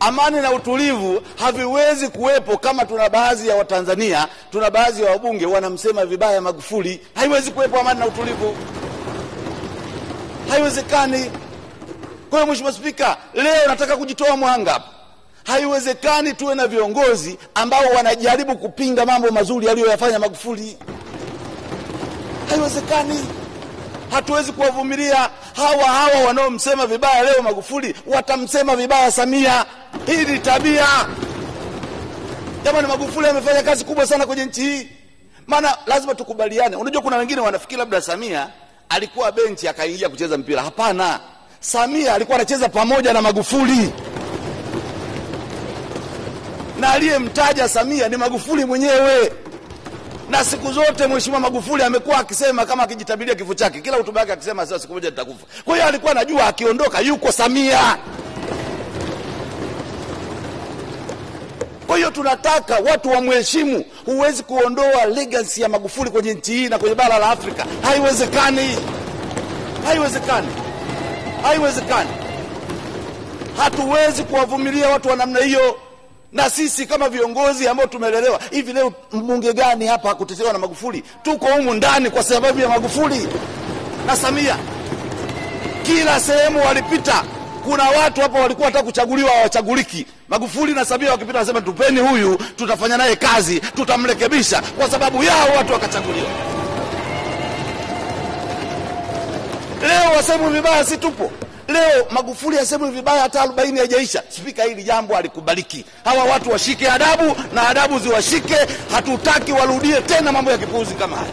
amani na utulivu haviwezi kuwepo kama tuna baadhi ya Watanzania, tuna baadhi ya wabunge wanamsema vibaya Magufuli. Haiwezi kuwepo amani na utulivu, haiwezekani. Kwa hiyo Mheshimiwa Spika, leo nataka kujitoa mwanga hapa. Haiwezekani tuwe na viongozi ambao wanajaribu kupinga mambo mazuri aliyoyafanya Magufuli. Haiwezekani. Hatuwezi kuwavumilia hawa hawa wanaomsema vibaya leo Magufuli, watamsema vibaya Samia. Hii ni tabia. Jamani, Magufuli amefanya kazi kubwa sana kwenye nchi hii, maana lazima tukubaliane. Unajua, kuna wengine wanafikiri labda Samia alikuwa benchi akaingia kucheza mpira. Hapana, Samia alikuwa anacheza pamoja na Magufuli, na aliyemtaja Samia ni Magufuli mwenyewe na siku zote Mheshimiwa Magufuli amekuwa akisema kama akijitabiria kifo chake, kila hotuba yake akisema sasa siku moja nitakufa. Kwa hiyo alikuwa anajua akiondoka yuko Samia. Hiyo tunataka watu wamheshimu. Huwezi kuondoa legacy ya Magufuli kwenye nchi hii na kwenye bara la Afrika, haiwezekani, haiwezekani, haiwezekani. Hatuwezi kuwavumilia watu wa namna hiyo na sisi kama viongozi ambao tumelelewa hivi, leo mbunge gani hapa hakutetewa na Magufuli? Tuko humu ndani kwa sababu ya Magufuli na Samia. Kila sehemu walipita, kuna watu hapa walikuwa hata kuchaguliwa hawachaguliki. Magufuli na Samia wakipita wanasema tupeni huyu, tutafanya naye kazi, tutamrekebisha. Kwa sababu yao watu wakachaguliwa. Leo wasemu vibaya, si tupo Leo Magufuli asemu vibaya, hata arobaini haijaisha. Spika, hili jambo alikubaliki. Hawa watu washike adabu na adabu ziwashike. Hatutaki warudie tena mambo ya kipuuzi kama haya.